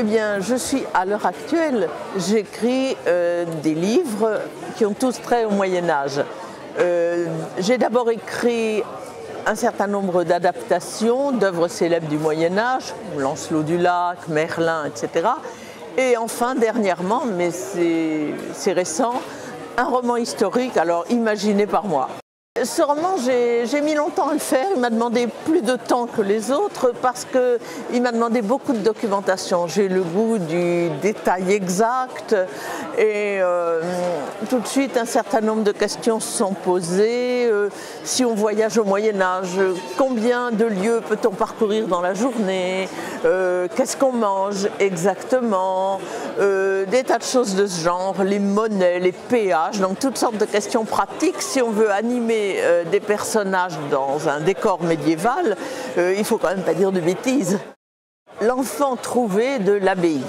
Eh bien, je suis à l'heure actuelle, j'écris euh, des livres qui ont tous trait au Moyen Âge. Euh, j'ai d'abord écrit un certain nombre d'adaptations d'œuvres célèbres du Moyen Âge, Lancelot du Lac, Merlin, etc. Et enfin, dernièrement, mais c'est récent, un roman historique, alors imaginé par moi. Ce roman, j'ai mis longtemps à le faire. Il m'a demandé plus de temps que les autres parce qu'il m'a demandé beaucoup de documentation. J'ai le goût du détail exact et euh, tout de suite un certain nombre de questions se sont posées. Euh, si on voyage au Moyen Âge, combien de lieux peut-on parcourir dans la journée? Euh, Qu'est-ce qu'on mange exactement? Des tas de choses de ce genre, les monnaies, les péages, donc toutes sortes de questions pratiques si on veut animer euh, des personnages dans un décor médiéval, euh, il faut quand même pas dire de bêtises. L'enfant trouvé de l'abbaye.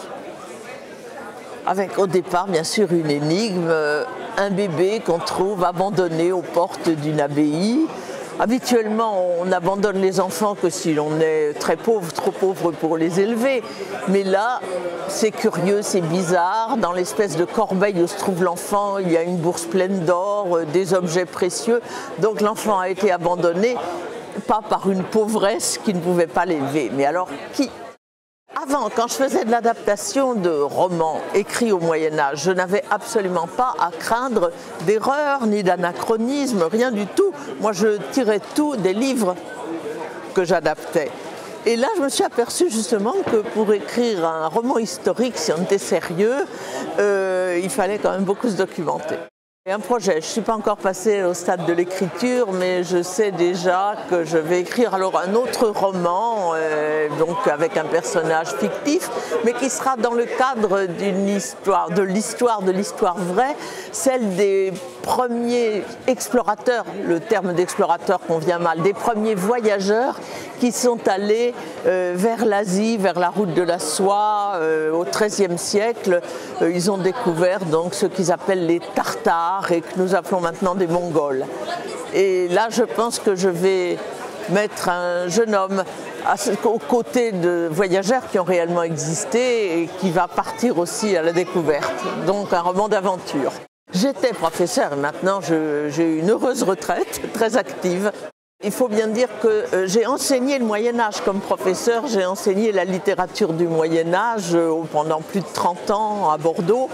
Avec au départ bien sûr une énigme, euh, un bébé qu'on trouve abandonné aux portes d'une abbaye. Habituellement, on abandonne les enfants que si l'on est très pauvre, trop pauvre pour les élever. Mais là, c'est curieux, c'est bizarre. Dans l'espèce de corbeille où se trouve l'enfant, il y a une bourse pleine d'or, euh, des objets précieux. Donc l'enfant a été abandonné, pas par une pauvresse qui ne pouvait pas l'élever. Mais alors, qui avant, quand je faisais de l'adaptation de romans écrits au Moyen Âge, je n'avais absolument pas à craindre d'erreurs ni d'anachronisme, rien du tout. Moi, je tirais tout des livres que j'adaptais. Et là, je me suis aperçue justement que pour écrire un roman historique, si on était sérieux, euh, il fallait quand même beaucoup se documenter. Un projet, je ne suis pas encore passée au stade de l'écriture, mais je sais déjà que je vais écrire alors un autre roman, euh, donc avec un personnage fictif, mais qui sera dans le cadre d'une histoire, de l'histoire de l'histoire vraie, celle des premiers explorateurs, le terme d'explorateur convient mal, des premiers voyageurs qui sont allés euh, vers l'Asie, vers la route de la soie euh, au XIIIe siècle. ils ont découvert donc ce qu'ils appellent les Tartares et que nous appelons maintenant des Mongols. Et là, je pense que je vais mettre un jeune homme aux côtés de voyageurs qui ont réellement existé et qui va partir aussi à la découverte. Donc un roman d'aventure. J'étais professeur et maintenant j'ai une heureuse retraite, très active. Il faut bien dire que euh, j'ai enseigné le Moyen Âge comme professeur, j'ai enseigné la littérature du Moyen Âge euh, pendant plus de 30 ans à Bordeaux.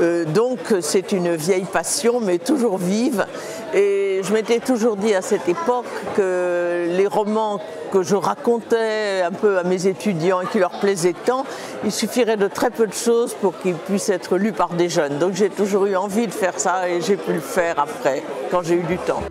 Euh, donc c'est une vieille passion, mais toujours vive. Et je m'étais toujours dit à cette époque que les romans que je racontais un peu à mes étudiants et qui leur plaisaient tant, il suffirait de très peu de choses pour qu'ils puissent être lus par des jeunes. Donc j'ai toujours eu envie de faire ça et j'ai pu le faire après, quand j'ai eu du temps.